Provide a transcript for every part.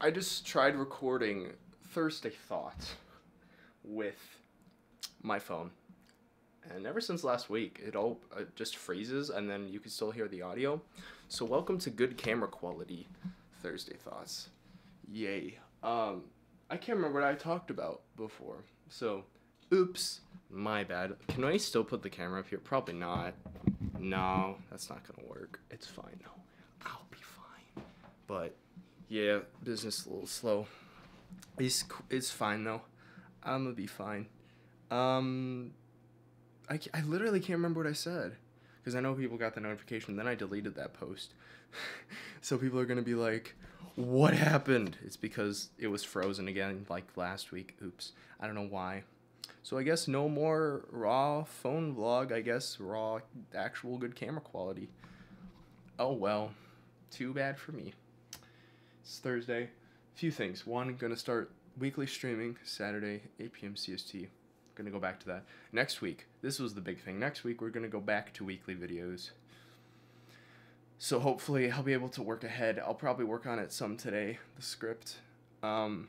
I just tried recording Thursday Thoughts with my phone. And ever since last week, it all uh, just freezes and then you can still hear the audio. So, welcome to good camera quality Thursday Thoughts. Yay. Um, I can't remember what I talked about before. So, oops, my bad. Can I still put the camera up here? Probably not. No, that's not gonna work. It's fine. No, I'll be fine. But yeah, business a little slow. It's it's fine though. I'm gonna be fine. Um, I, I literally can't remember what I said because I know people got the notification. Then I deleted that post, so people are gonna be like, "What happened?" It's because it was frozen again, like last week. Oops, I don't know why. So I guess no more raw phone vlog. I guess raw actual good camera quality. Oh well, too bad for me. It's Thursday. A Few things. One, gonna start weekly streaming Saturday, 8 p.m. CST. Gonna go back to that. Next week, this was the big thing. Next week, we're gonna go back to weekly videos. So hopefully, I'll be able to work ahead. I'll probably work on it some today, the script. Um,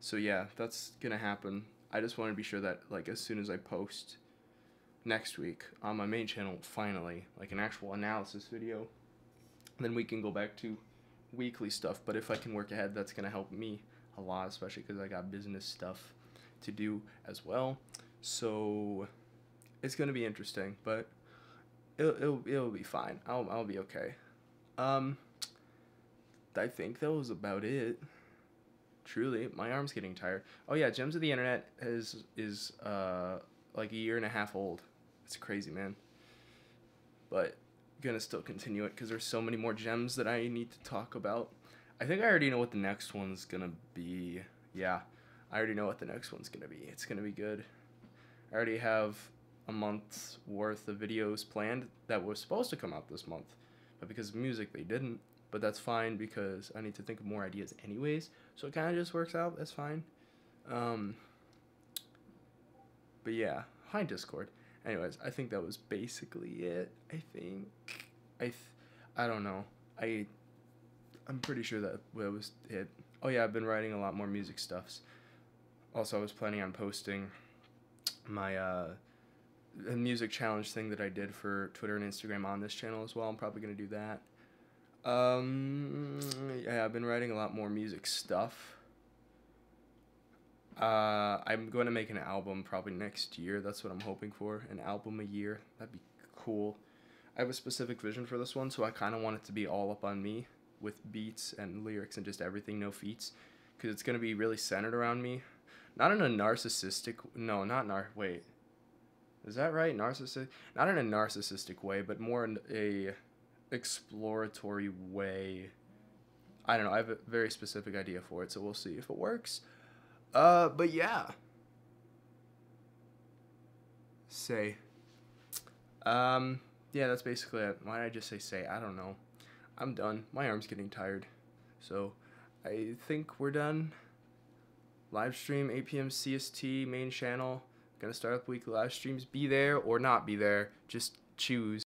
so yeah, that's gonna happen. I just want to be sure that like as soon as I post next week on my main channel, finally, like an actual analysis video, then we can go back to weekly stuff. But if I can work ahead, that's gonna help me a lot, especially because I got business stuff to do as well. So it's gonna be interesting, but it'll it'll, it'll be fine. I'll I'll be okay. Um, I think that was about it. Truly, my arm's getting tired. Oh yeah, Gems of the Internet is is uh like a year and a half old. It's crazy, man. But gonna still continue it because there's so many more gems that I need to talk about. I think I already know what the next one's gonna be. Yeah, I already know what the next one's gonna be. It's gonna be good. I already have a month's worth of videos planned that were supposed to come out this month, but because of music they didn't. But that's fine because I need to think of more ideas anyways. So it kind of just works out. That's fine. Um, but yeah, hi Discord. Anyways, I think that was basically it. I think I th- I don't know. I I'm pretty sure that was it. Oh yeah, I've been writing a lot more music stuffs. Also, I was planning on posting my uh music challenge thing that I did for Twitter and Instagram on this channel as well. I'm probably gonna do that. Um, yeah, I've been writing a lot more music stuff. Uh, I'm going to make an album probably next year. That's what I'm hoping for. An album a year. That'd be cool. I have a specific vision for this one, so I kind of want it to be all up on me with beats and lyrics and just everything, no feats, because it's going to be really centered around me. Not in a narcissistic, no, not nar. Wait, is that right? Narcissistic? Not in a narcissistic way, but more in a exploratory way. I don't know. I have a very specific idea for it, so we'll see if it works. Uh, but yeah. Say. Um, yeah, that's basically it. Why did I just say say? I don't know. I'm done. My arm's getting tired. So, I think we're done. Live stream 8 p.m. CST main channel. Gonna start up weekly live streams. Be there or not be there. Just choose.